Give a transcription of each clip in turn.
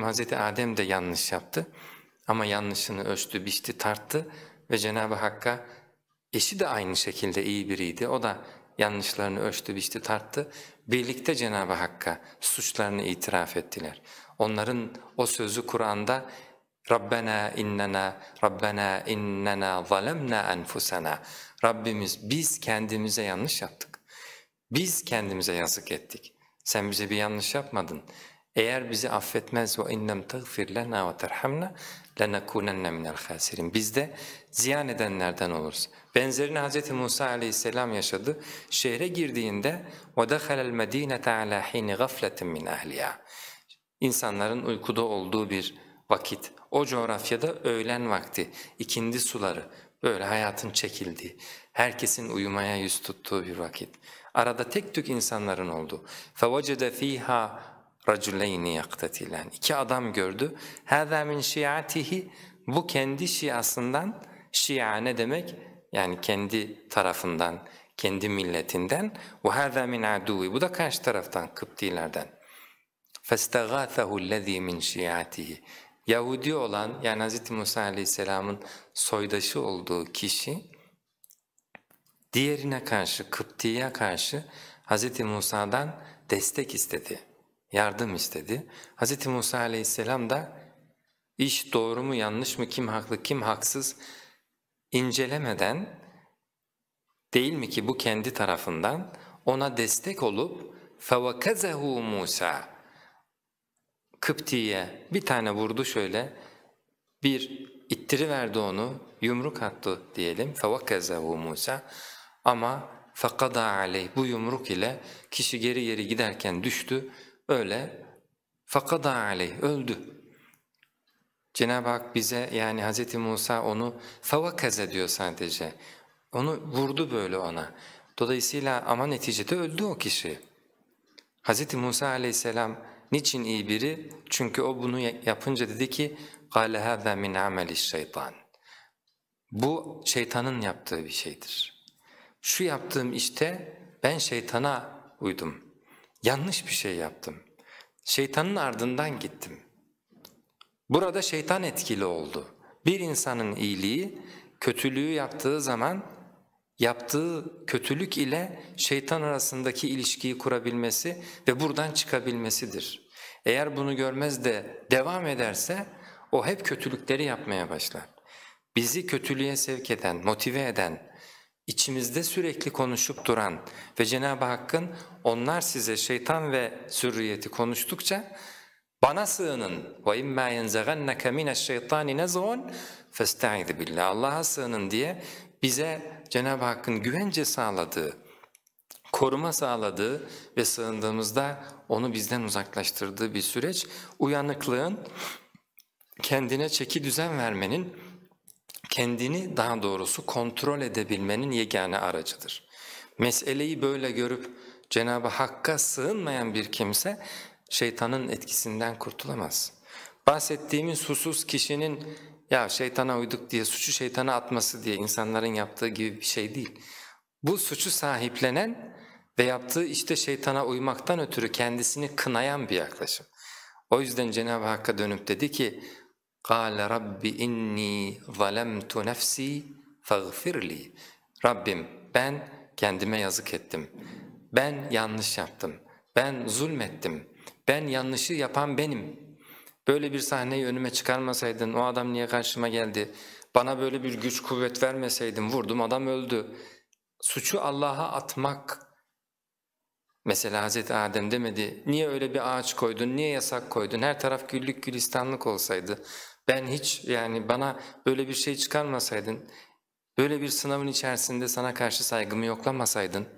Nitekim Hz. Adem de yanlış yaptı ama yanlışını ölçtü, biçti, tarttı ve Cenab-ı Hakk'a eşi de aynı şekilde iyi biriydi. O da yanlışlarını ölçtü, biçti, tarttı. Birlikte Cenab-ı Hakk'a suçlarını itiraf ettiler. Onların o sözü Kur'an'da Rabbena innena Rabbena innena zalemna enfusena Rabbimiz biz kendimize yanlış yaptık. Biz kendimize yazık ettik. Sen bize bir yanlış yapmadın. Eğer bizi affetmez ve innem tagfir lena ve terhamna lenekunenne minel khasirin. Biz de ziyan edenlerden oluruz. Benzerini Hz. Musa aleyhisselam yaşadı. Şehre girdiğinde وَدَخَلَ الْمَد۪ينَةَ عَلَى حِينِ غَفْلَةٍ مِنْ اَهْلِيَا İnsanların uykuda olduğu bir vakit. O coğrafyada öğlen vakti, ikindi suları, böyle hayatın çekildiği, herkesin uyumaya yüz tuttuğu bir vakit. Arada tek tük insanların olduğu. فَوَجَدَ ف۪يهَا رَجُلَيْنِ يَقْتَتِلًا İki adam gördü. هَذَا مِنْ شِيَعَتِهِ Bu kendi şiasından, şia ne demek? Yani kendi tarafından, kendi milletinden. وَهَذَا مِنْ عَدُوِ Bu da karşı taraftan, Kıptilerden. فَاسْتَغَاثَهُ الَّذ۪ي مِنْ شِيَعَتِهِ Yahudi olan yani Hz. Musa aleyhisselamın soydaşı olduğu kişi diğerine karşı, Kıpti'ye karşı Hz. Musa'dan destek istedi, yardım istedi. Hz. Musa aleyhisselam da iş doğru mu yanlış mı, kim haklı kim haksız incelemeden değil mi ki bu kendi tarafından ona destek olup فَوَكَزَهُ Musa Kıpti'ye bir tane vurdu şöyle, bir ittiri verdi onu, yumruk attı diyelim. فَوَكَزَهُ Musa ama فَقَضَى عَلَيْهِ Bu yumruk ile kişi geri geri giderken düştü, öyle فَقَضَى عَلَيْهِ öldü. Cenab-ı Hak bize yani Hz. Musa onu فَوَكَزَ diyor sadece. Onu vurdu böyle ona. Dolayısıyla ama neticede öldü o kişi. Hz. Musa aleyhisselam Niçin iyi biri? Çünkü o bunu yapınca dedi ki قَالَ هَذَا مِنْ عَمَلِ الشَّيْطَانِ Bu şeytanın yaptığı bir şeydir. Şu yaptığım işte ben şeytana uydum. Yanlış bir şey yaptım. Şeytanın ardından gittim. Burada şeytan etkili oldu. Bir insanın iyiliği kötülüğü yaptığı zaman yaptığı kötülük ile şeytan arasındaki ilişkiyi kurabilmesi ve buradan çıkabilmesidir. Eğer bunu görmez de devam ederse o hep kötülükleri yapmaya başlar. Bizi kötülüğe sevk eden, motive eden, içimizde sürekli konuşup duran ve Cenab-ı Hakk'ın onlar size şeytan ve zürriyeti konuştukça bana sığının وَاِمَّا يَنْزَغَنَّكَ مِنَ الشَّيْطَانِ نَزْغُونَ فَاسْتَعِذِ بِاللّٰهِ Allah'a sığının diye bize Cenab-ı Hakk'ın güvence sağladığı, koruma sağladığı ve sığındığımızda onu bizden uzaklaştırdığı bir süreç, uyanıklığın, kendine çeki düzen vermenin, kendini daha doğrusu kontrol edebilmenin yegane aracıdır. Meseleyi böyle görüp Cenab-ı Hakk'a sığınmayan bir kimse şeytanın etkisinden kurtulamaz. Bahsettiğimiz husus kişinin ya şeytana uyduk diye suçu şeytana atması diye insanların yaptığı gibi bir şey değil. Bu suçu sahiplenen ve yaptığı işte şeytana uymaktan ötürü kendisini kınayan bir yaklaşım. O yüzden Cenab-ı Hakk'a dönüp dedi ki قَالَ رَبِّ اِنِّي ظَلَمْتُ نَفْسِي فَغْفِرْ لِي Rabbim ben kendime yazık ettim. Ben yanlış yaptım. Ben zulmettim. Ben yanlışı yapan benim. Böyle bir sahneyi önüme çıkarmasaydın, o adam niye karşıma geldi, bana böyle bir güç kuvvet vermeseydin, vurdum adam öldü. Suçu Allah'a atmak, mesela Hz. Adem demedi, niye öyle bir ağaç koydun, niye yasak koydun, her taraf güllük gülistanlık olsaydı, ben hiç yani bana böyle bir şey çıkarmasaydın, böyle bir sınavın içerisinde sana karşı saygımı yoklamasaydın,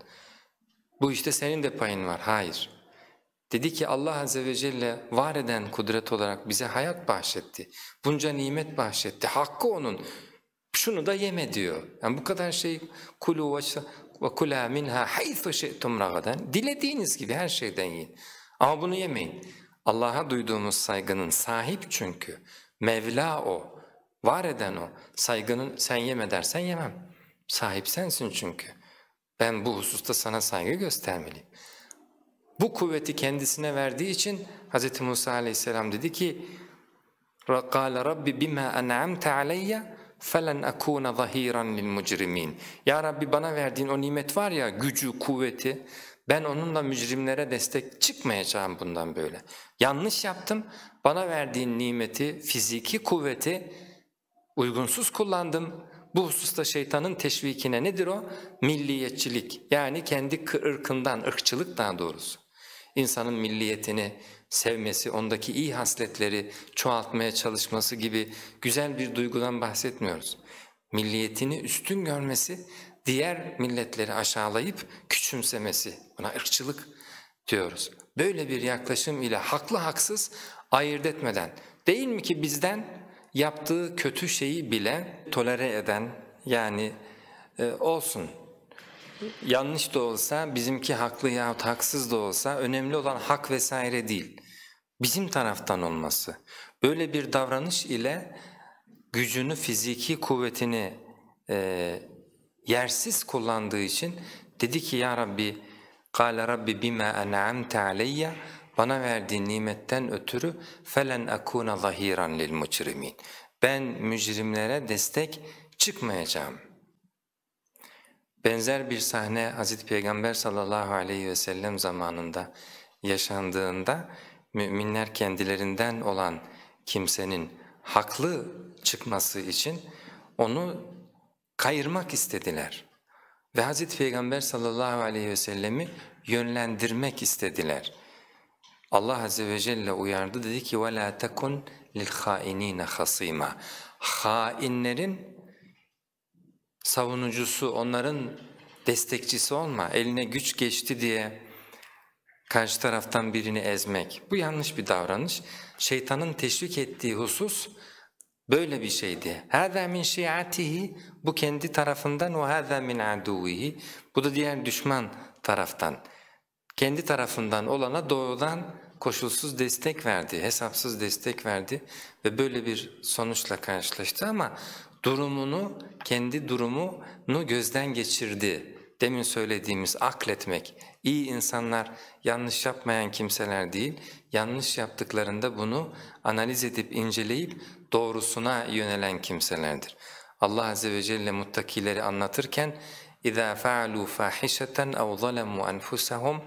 bu işte senin de payın var, hayır. Dedi ki Allah Azze ve Celle var eden kudret olarak bize hayat bahşetti. Bunca nimet bahşetti. Hakkı O'nun. Şunu da yeme diyor. Yani bu kadar şey kulu ve kula minha haythu şi'tum ragadan. Dilediğiniz gibi her şeyden yiyin. Ama bunu yemeyin. Allah'a duyduğumuz saygının sahip çünkü. Mevla O. Var eden O. Saygının sen yeme dersen yemem. Sahip sensin çünkü. Ben bu hususta sana saygı göstermeliyim. Bu kuvveti kendisine verdiği için Hz. Musa aleyhisselam dedi ki قَالَ رَبِّ بِمَا أَنْعَمْتَ عَلَيَّ فَلَنْ أَكُونَ ظَهِيرًا لِلْمُجْرِمِينَ Ya Rabbi bana verdiğin o nimet var ya gücü, kuvveti ben onunla mücrimlere destek çıkmayacağım bundan böyle. Yanlış yaptım, bana verdiğin nimeti, fiziki kuvveti uygunsuz kullandım. Bu hususta şeytanın teşvikine nedir o? Milliyetçilik yani kendi ırkından, ırkçılık daha doğrusu. İnsanın milliyetini sevmesi, ondaki iyi hasletleri çoğaltmaya çalışması gibi güzel bir duygudan bahsetmiyoruz. Milliyetini üstün görmesi, diğer milletleri aşağılayıp küçümsemesi, buna ırkçılık diyoruz. Böyle bir yaklaşım ile haklı haksız ayırt etmeden, değil mi ki bizden yaptığı kötü şeyi bile tolere eden yani e, olsun yanlış da olsa bizimki haklı yahut haksız da olsa önemli olan hak vesaire değil. Bizim taraftan olması. Böyle bir davranış ile gücünü, fiziki kuvvetini e, yersiz kullandığı için dedi ki ya Rabbi قَالَ رَبِّ بِمَا أَنْعَمْتَ عَلَيَّ bana verdiğin nimetten ötürü felen akuna zahiran lil mucrimin. Ben mücrimlere destek çıkmayacağım. Benzer bir sahne Hazreti Peygamber sallallahu aleyhi ve sellem zamanında yaşandığında müminler kendilerinden olan kimsenin haklı çıkması için onu kayırmak istediler. Ve Hazreti Peygamber sallallahu aleyhi ve sellemi yönlendirmek istediler. Allah Azze ve Celle uyardı dedi ki وَلَا تَكُنْ لِلْخَائِن۪ينَ خَصِيمًا Hainlerin savunucusu, onların destekçisi olma, eline güç geçti diye karşı taraftan birini ezmek. Bu yanlış bir davranış. Şeytanın teşvik ettiği husus Böyle bir şeydi. Hâzâ min şiatihi bu kendi tarafından ve hâzâ min aduvihi bu da diğer düşman taraftan. Kendi tarafından olana doğrudan koşulsuz destek verdi, hesapsız destek verdi ve böyle bir sonuçla karşılaştı ama durumunu, kendi durumunu gözden geçirdi. Demin söylediğimiz akletmek, iyi insanlar yanlış yapmayan kimseler değil, yanlış yaptıklarında bunu analiz edip inceleyip doğrusuna yönelen kimselerdir. Allah Azze ve Celle muttakileri anlatırken اِذَا فَعَلُوا فَاحِشَةً اَوْ ظَلَمُوا أَنْفُسَهُمْ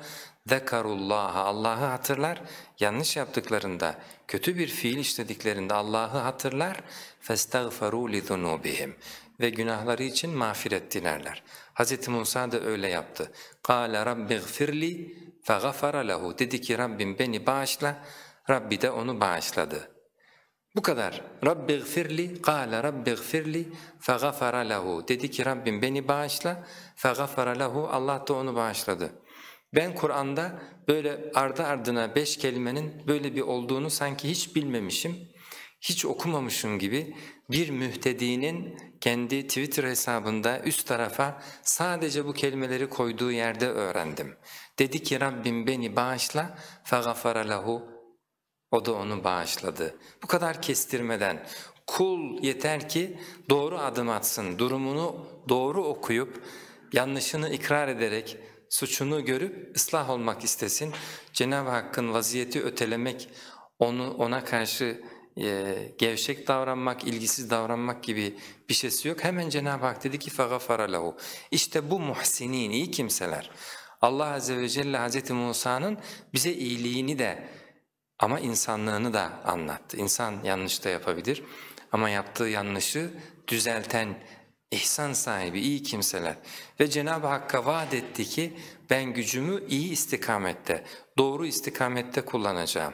ذَكَرُوا Allah'ı hatırlar, yanlış yaptıklarında, kötü bir fiil işlediklerinde Allah'ı hatırlar فَاسْتَغْفَرُوا لِذُنُوبِهِمْ ve günahları için mağfiret dilerler. Hz. Musa da öyle yaptı. قَالَ رَبِّ اغْفِرْ لِي فَغَفَرَ لَهُ Dedi ki Rabbim beni bağışla, Rabbi de onu bağışladı. Bu kadar. Rabbi gfirli, kâle Rabbi gfirli fegafara lehu. Dedi ki Rabbim beni bağışla, fegafara lehu. Allah da onu bağışladı. Ben Kur'an'da böyle ardı ardına beş kelimenin böyle bir olduğunu sanki hiç bilmemişim, hiç okumamışım gibi bir mühtedinin kendi Twitter hesabında üst tarafa sadece bu kelimeleri koyduğu yerde öğrendim. Dedi ki Rabbim beni bağışla, fegafara lehu. O da onu bağışladı. Bu kadar kestirmeden kul yeter ki doğru adım atsın, durumunu doğru okuyup yanlışını ikrar ederek suçunu görüp ıslah olmak istesin. Cenab-ı Hakk'ın vaziyeti ötelemek, onu ona karşı e, gevşek davranmak, ilgisiz davranmak gibi bir şeysi yok. Hemen Cenab-ı Hak dedi ki فَغَفَرَ لَهُ İşte bu muhsinin, iyi kimseler. Allah Azze ve Celle Hz. Musa'nın bize iyiliğini de ama insanlığını da anlattı. İnsan yanlış da yapabilir ama yaptığı yanlışı düzelten, ihsan sahibi, iyi kimseler. Ve Cenab-ı Hakk'a vaat etti ki ben gücümü iyi istikamette, doğru istikamette kullanacağım.